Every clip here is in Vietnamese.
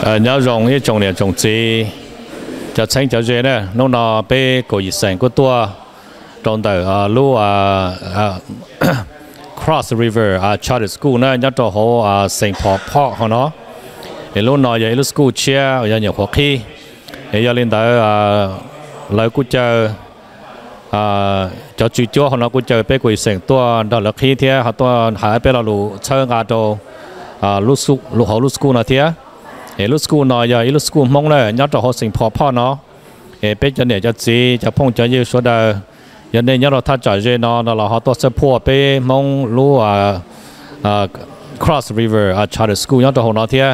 Ờ, trồng trồng nè gì xanh sản tua trong 呃，要用一种两种子，就清就这呢，弄到被过一生过多，种到啊路啊啊 ờ, ờ, Cross River 啊 Charter School nhớ 呢，要做好啊 Saint Paul Park 哈喏，一路呢也一路 school giờ lên tới 车，也有火气，也要领导啊来过就。à cho chú cho họ nó cũng chơi bé quỳ sản tua đó là khi thế họ tua hải bé là lũ chơi ngà đồ à lũ su lũ hậu lũ su nó thế เอลูสกูนอยเอลูสกูมองเลยยอดจะหอสิงพอพ่อเนาะเอเป็ดจะเนี่ยจะจีจะพงจะยืดสวดเดยันเนี่ยยอดเราท่าจ่ายเจนอนเราหอตัวเสพัวไปมองรู้อ่าอ่า cross river อ่า charter school ยอดจะหอเนาะเทีย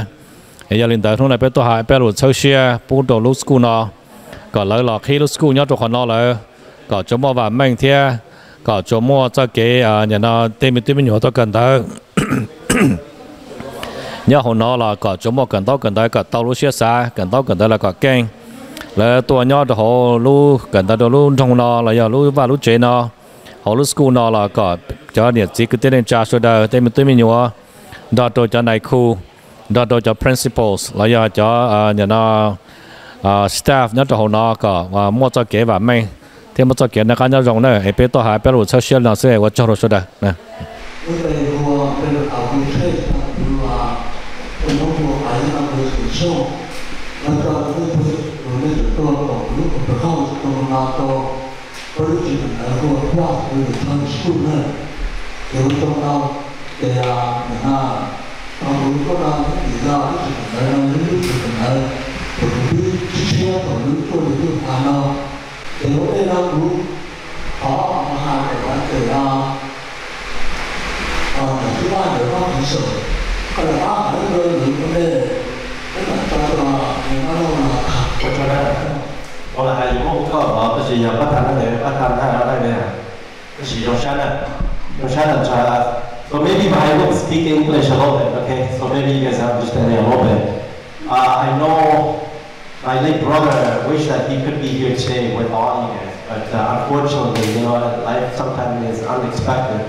เออยาลินเตอร์ทุ่งไหนเป็ดตัวหายเป็ดหลุดเชียวเชียปูโดลูสกูเนาะก็เลยหลอกให้ลูสกูยอดจะหอเนาะเลยก็จะมัวว่าแม่งเทียก็จะมัวจะเกยอ่าเนี่ยเนาะเต็มที่มันอยู่ตัวกันเตอร์ nhớ hồ nó là có chỗ một gần đó gần đây cả tàu lúc xe xa gần đó gần đây là có kênh là tua nhớ đó hồ lu gần đây đó lu trong nó là giờ lu và lu chế nó hồ lu school nó là có cho nhiệt chỉ cứ tên cha số đời tên mình tên mình nhớ đó tôi cho này khu đó tôi cho principals là giờ cho à, nhà nó à, staff nhớ đó à, hồ nó có và mua cho kế và mình thì mua cho kiến là cái nhân rộng này, ai biết tôi hay biết rồi sau xe nó sẽ có cho rồi số đời này show nato ne pos ne to ko lu ko to ko to nato politik na ko kwa ne tan shu ne ke to na ke ya na ta lu ko na ti da ti na na ni ti na ko ti ti che ko lu ko lu ko pa na ke lo ne na lu có họ hàng để bạn từ đó còn thứ ba nữa có thực sự còn là có hỏi người những vấn đề So maybe I don't speak English a little bit, okay? So maybe you guys understand me a little bit. Uh, I know my late brother wished that he could be here today with all of you but uh, unfortunately, you know, life sometimes is unexpected,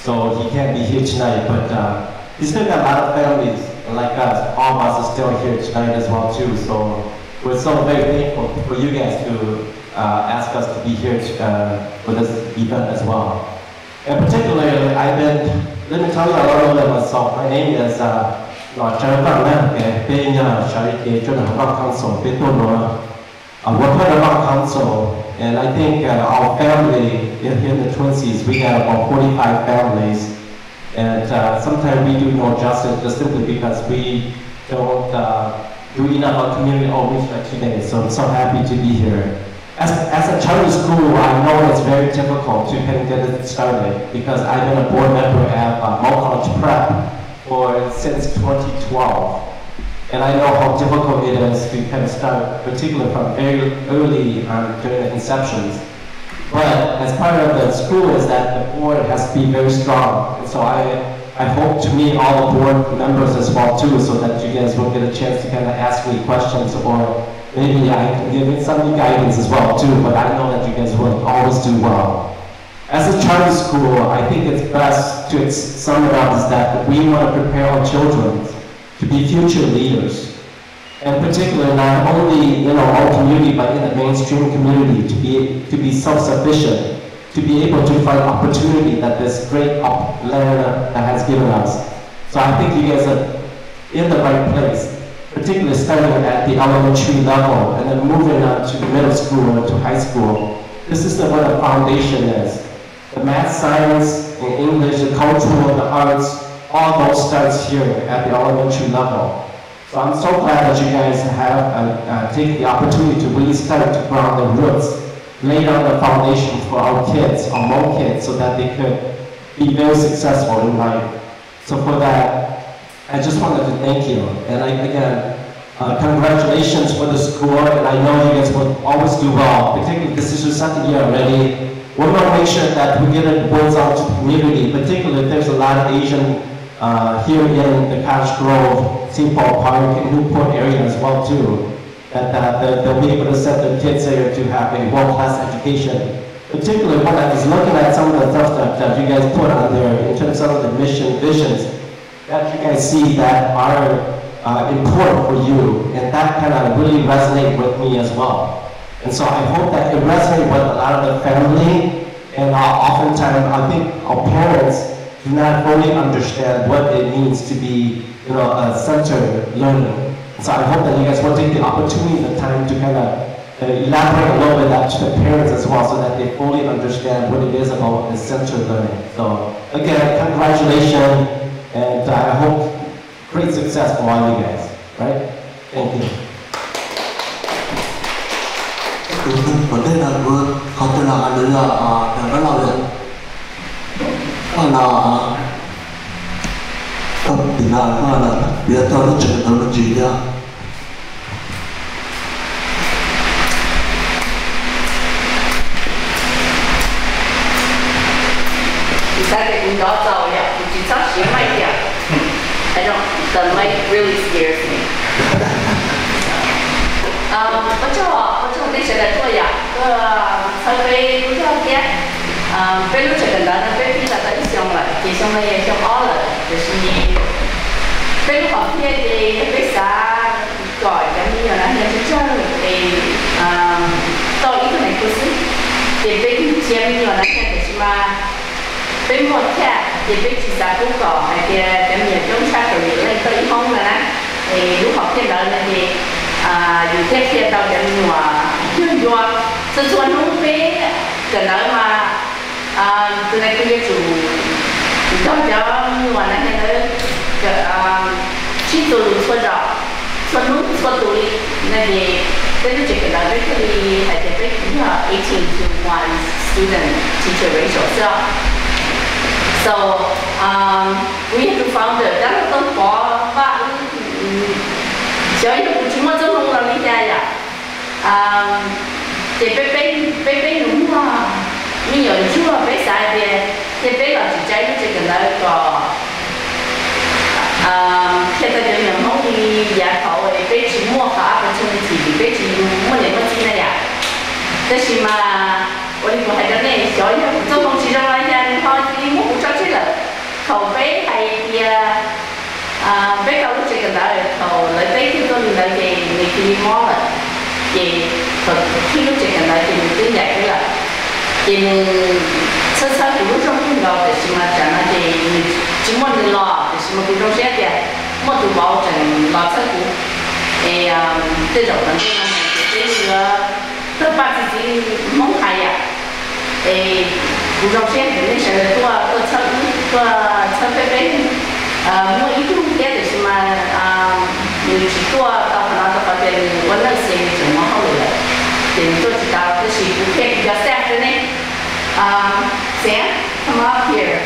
so he can't be here tonight. But uh, he's still got a lot of families like us, all of us are still here tonight as well too. So we're so very thankful for you guys to uh, ask us to be here uh, for this event as well. In particular, I've been, let me tell you a little bit about myself. My name is Jennifer uh, Chen and Lan, being a Charity Rock Council, I work for the Rock Council, and I think uh, our family, here in the Twin Cities, we have about 45 families and uh, sometimes we do no justice just simply because we don't uh, do enough our community outreach like today. So I'm so happy to be here. As, as a charter school, I know it's very difficult to get it started because I've been a board member at uh, Mount College Prep for since 2012. And I know how difficult it is to kind of start, particularly from very early on during the conceptions. But as part of the school is that the board has to be very strong. And so I, I hope to meet all the board members as well too, so that you guys will get a chance to kind of ask me questions or maybe I can give some guidance as well too, but I know that you guys will always do well. As a charter school, I think it's best to summarize that we want to prepare our children to be future leaders and particularly not only in our own community, but in the mainstream community, to be, to be self-sufficient, to be able to find opportunity that this great land has given us. So I think you guys are in the right place, particularly starting at the elementary level and then moving on to middle school and to high school. This is where the foundation is. The math, science, the English, the cultural, the arts, all those starts here at the elementary level. So I'm so glad that you guys have uh, uh, take the opportunity to really start to ground the roots, lay down the foundation for our kids, our more kids, so that they could be very successful in life. So for that, I just wanted to thank you. And I, again, uh, congratulations for the score, and I know you guys will always do well, particularly this is your second year already. we want to make sure that we get it builds out to the community, particularly if there's a lot of Asian uh, here in the Cash Grove, St. Paul Park, and Newport area as well too, that, uh, that they'll be able to send their kids there to have a world-class education. Particularly when I was looking at some of the stuff that, that you guys put on there in terms of the mission visions, that you guys see that are uh, important for you, and that kind of really resonate with me as well. And so I hope that it resonates with a lot of the family, and uh, oftentimes I think our parents not only understand what it means to be, you know, a center learner. So I hope that you guys will take the opportunity and the time to kind of uh, elaborate a little bit that to the parents as well so that they fully understand what it is about center learning. So again, congratulations and I hope great success for all you guys, right? Thank you. Thank you. 那，我平常看了比较多的正能量。你在这睡觉怎么样？你去刷手机没呀？I don't. The light a l l y scares me. w h a t your What's your 同学的作业？呃，陈飞，数学题。pelo que está dando pelo que está dizendo lá que são aí que são olha 就是 pelo papel de pensar gọi cái như là nhà chúng thì ờ, tôi cái này cũng xin thì bên chia như là nhà chúng ta bên một cha thì bên chỉ là cũng có hay cái nhà chúng ta thì lấy tôi không là nè thì lúc học trên đó là thì ờ, dù thế kia tao chẳng nhỏ chưa sự chuẩn không biết cái đó 啊，最近就，就就那会儿那些那个，去中、初中、小学、小学读的那些，最后结课到最后的那些，对呀，一进就玩学生、学生猥琐是吧？s o 啊，不阅读方便，然后懂话把，嗯，教育不听我怎么往里加呀？啊，这背背背背书啊。你有的听我别啥的，你别个就在这个那个，啊，这个人们好的也好的，别去摸法不成体，别去摸那么进来呀，但是嘛，我的不还在那小一不做东西的话，现在好的摸不着去了，口碑还也，啊，别个这个那个口来别去做那个那个摸了，也，听这个那个就进来了。嗯，吃菜是如中，很少的，什么像那些鸡毛的啦，是什么不中吃的，没都保证拿菜谱。哎呀，这种东西嘛，就这说，都把自己弄开呀。哎，不中吃的，没事多多吃，多吃白白的。啊，我一个人吃的是嘛啊，嗯，多。Um, Sam, come up here.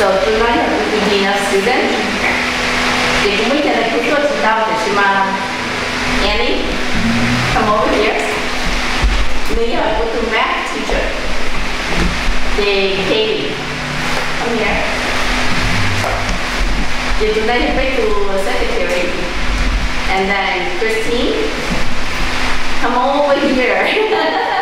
So tonight we have student. Did we get a picture of Shima? Annie, come over here. Leah, with the math teacher. Hey, Katie, come here. Did you let it to secretary? And then Christine, come over here.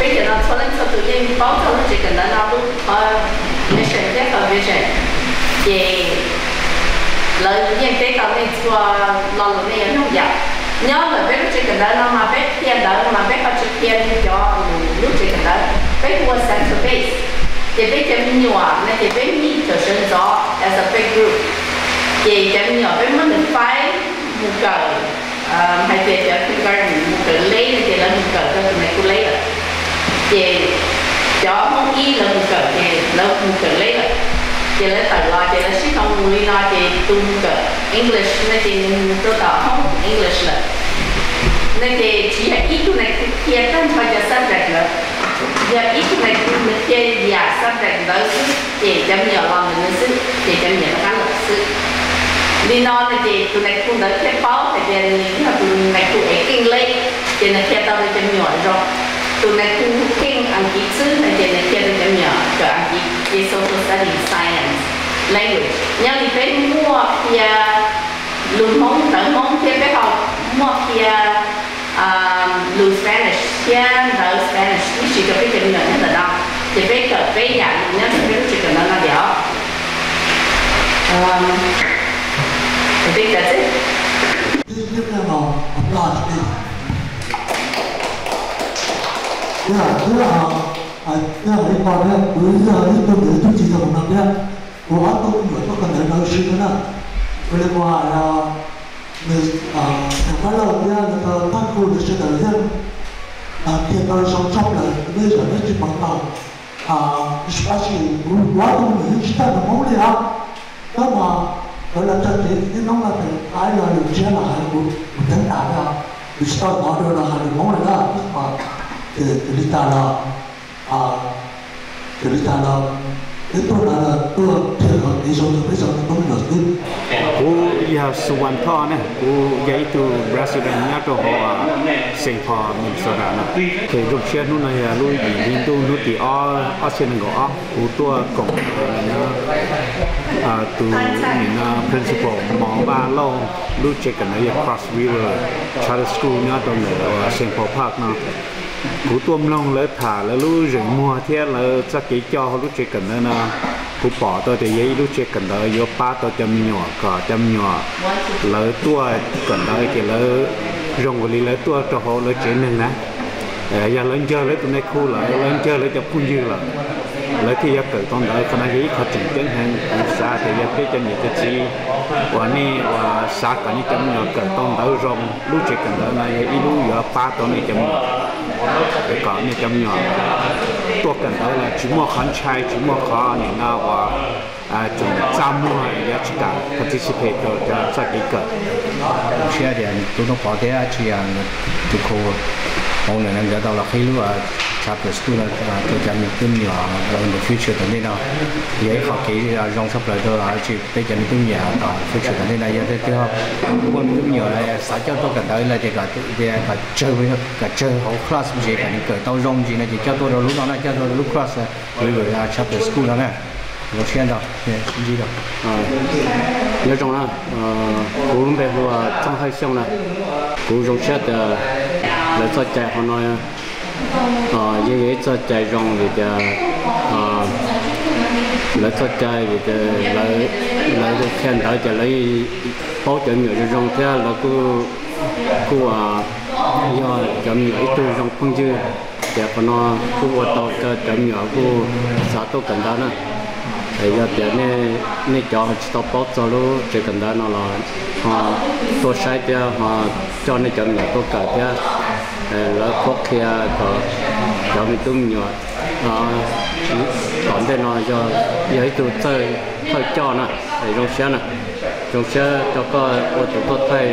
bây giờ nó thôi lên thôi tự nhiên bóng thôi chỉ cần nó lúc ờ mình sẽ chắc rồi mình sẽ về lời những nhân tế cầu nên chùa lo lắng này nó dạ nhớ mà biết chỉ cần nó mà biết thiên đó mà biết có chỉ thiên cho lúc chỉ cần biết qua sáng thì biết cho mình nhỏ là thì biết mình cho rõ as a big group thì cho mình nhỏ biết mình được phải một ờ, hay thì cho mình cần một cần lấy thì là một cần cho mình lấy rồi chị chó không y là một cỡ chị nó một cỡ lấy vậy chị lấy tờ lo chị lấy ship không người lo chị tung cỡ English nên chị tôi tỏ không English là nên chị chỉ là ít chút này kia tan tăng cho sắp đặt là giờ ít chút này cũng được chơi giả sắp đặt đó chị chấm nhỏ lòng mình nên sức chị chấm nhỏ nó lực sức đi non thì chị tụi này cũng đỡ cái bó thì chị là tụi này cũng ấy kinh lệ chị là kia tao chấm nhỏ rồi tu na ku king ang ki tsu na je na je na mya ka ang ki yeso for studying science language nhớ li phải mua kia lu mong ta mong kia phải học mua kia um spanish kia na spanish ni chỉ ka pe ke mya na da thì pe ka pe ya nya phải chỉ ka na na ya um I think that's it. This is the one. I'm not. 야, 야, 우리밤에의사이쁜열두지사만나면고아도어떻게내가쉬거나그래뭐야 아, 발라우리야내가탁구를시작하면 아, 걔가성적을내서내지말라 아, 사실우리와도시작을먹으려그러나원래저기이놈한테아이를지어나가지고못한다우리시작말을하는거라 그리타나 아 그리타나 그또나나 또 제가 이전에 회사는 너무 났지 cô đi học Suwan Tho nè cô dạy từ Brazil nha cho họ sinh họ mình sợ ra nè thì lúc xe nó này lui bị đi tu nó thì o o xin gõ cô tua cổng à từ mình à, principal mỏ ba lô lui check cái này cross river charter school nha cho người Singapore park nè cú tôm lông lỡ thả lỡ lú rừng mua thế lỡ chắc chỉ cho lú chỉ cần nữa nè cú bỏ tôi thì giấy lú chỉ cần đó vô ba tôi chăm nhỏ cỏ chăm nhỏ lỡ tua cần đó cái lỡ rong vào lỡ tua cho họ lỡ chỉ nên nè ờ, giờ lớn chơi lấy tụi này khu lại lớn chơi lấy cho phun dư là lấy khi giờ cởi con đời con ấy khó chỉnh chân hơn xa thì giờ cái chân nhiệt chi và ni và xa cả những chân cởi con đời rong lúc chỉ cần đời này ít lúc giờ ba tuần này chân 各位，朋友们，ตัวกันตัวแล้วจิ๋มว่าขันชัยจิ๋มว่าขอนแก่นนะว่าจังจ้ามว่าอยากจะ participate เกิดจะสักดีเกิดเชียร์เดียนต้องขอเดียนจุกโขงเอาเนี่ยนะอยากจะเราคิดว่า sắp tới school là tôi chẳng những tin nhỏ in the future tới đây nào dễ học kỹ rong sắp lại tôi ở chị tôi chẳng những tin nhỏ ở future tới đây này giờ tôi học quân tin nhỏ là xã cho tôi cả tới là thì cả thì cả chơi với cả chơi học class gì cả những cái tao rong gì này chỉ cho tôi lúc đó là cho tôi lúc class rồi rồi là sắp tới school đó nè một xem đâu gì đâu nhớ trong là cũng về vừa trong hai xong là cũng trong xét là do chạy họ nói à ờ như vậy rong thì giờ ờ lấy cho thì giờ lấy lấy được khen đó cho lấy bao cho nhiều cho rong thế là à do dạ, ờ, cho nhiều ít tu rong để nó cứ ô tô cho cho nhiều cứ xã tốt cần đó thì giờ để nè nè cho stop bot luôn chỉ cần đó là họ ờ, tôi sai cho họ cho nên cho nhiều tốt cả แล้วพวกเคก็เราไม่ต้องหยอดก่อนได้นอนจะย้ายตัวเตยค่อยจ่อนะไอ้ตรงเชือนะตรงเชือจะก็อดตัวเตย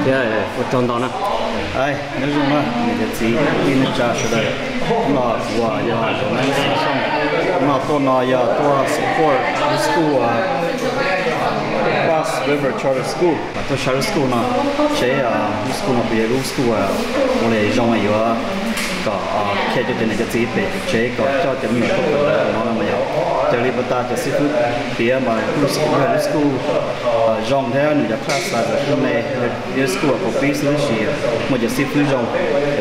เที่ยอดจนตอนนะไอ้นึกว่ามันจะจีนี่นะจ้าสุดเลยมาว่าอย่าตรงนั้นส่งมาตัวนายาตัว support school อ่ะ Cross River Charter School ตัว Charter School นะใช่อ่ะ school นะเป็น school อ่ะ我哋當係如果個啊 c a t 定係個自己俾這個做點樣復活啦，我諗我有就呢個大嘅師傅，別嘛 blue school 係 blue school，啊 John 睇下你嘅 class 啊，咁你你 school 個 base 呢是我就師傅 John，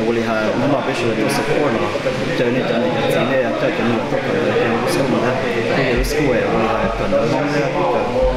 我哋係我嘛俾佢哋 support 嘛，就呢就呢就呢就點樣復活啦，blue school 咧，blue school 係我哋係同方咧。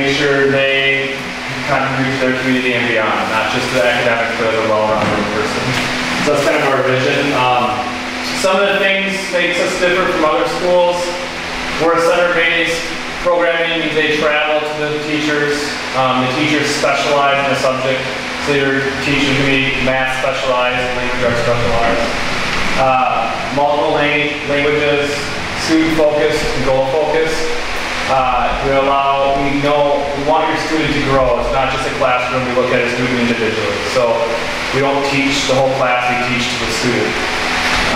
make sure they contribute to their community and beyond, not just the academic, but the well-rounded person. So that's kind of our vision. Um, some of the things makes us different from other schools. We're a center-based programming means they travel to the teachers. Um, the teachers specialize in a subject. So your teacher can be math specialized, language arts specialized. Uh, multiple languages, student focused and goal focused uh, we allow, we know, we want your student to grow. It's not just a classroom, we look at a student individually. So we don't teach the whole class, we teach to the student.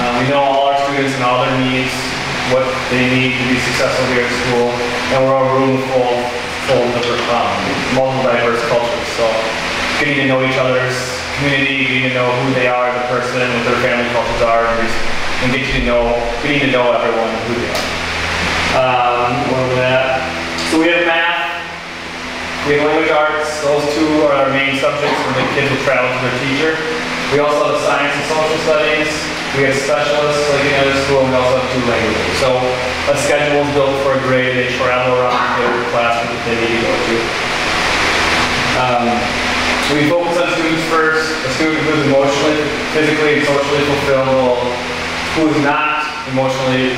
Uh, we know all our students and all their needs, what they need to be successful here at school, and we're a room full, full of um, multiple diverse cultures. So getting to know each other's community, getting to know who they are as a person, what their family cultures are, and, and getting to know, getting to know everyone who they are. Um, that. So we have math, we have language arts, those two are our main subjects for the kids that travel to their teacher. We also have science and social studies, we have specialists like in other school, and we also have two languages. So a schedule is built for a grade, they travel around their classroom that they need to go to. Um, so we focus on students first, a student who is emotionally, physically, and socially fulfilled, who is not emotionally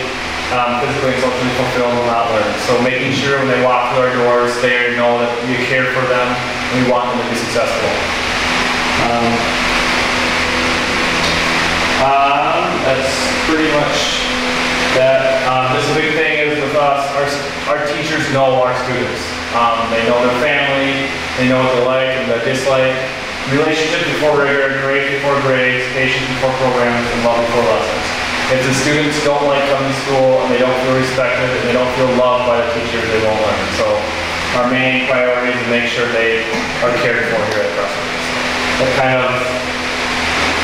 um, physically and socially fulfilled will not learn. So making sure when they walk through our doors, they know that we care for them and we want them to be successful. Um, um that's pretty much that. Um, this big thing is with us, our, our teachers know our students. Um, they know their family, they know what they like and they dislike. Relationship before rigor, grade before If the students don't like coming to school and they don't feel respected and they don't feel loved by the teachers, they won't learn. So our main priority is to make sure they are cared for here at Crossroads. That kind of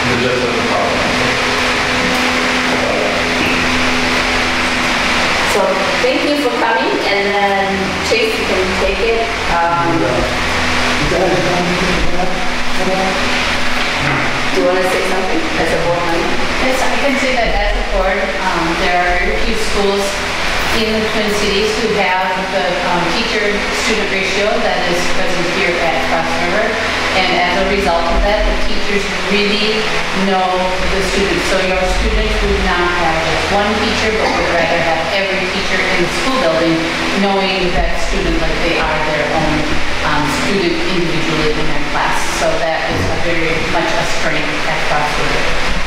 the gist of the problem. So thank you for coming, and then Chase, you can take it. Um, do you want to say something as a board member? Yes, I can say that as a board, um, there are very few schools in the Twin Cities who have the um, teacher-student ratio that is present here at Cross River. And as a result of that, the teachers really know the students. So your students would not have just one teacher, but would rather have every teacher in the school building knowing that student, like they are their own um, student individually in their class. So that is a very much a strength at Cross River.